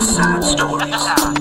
Sad stories.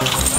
아!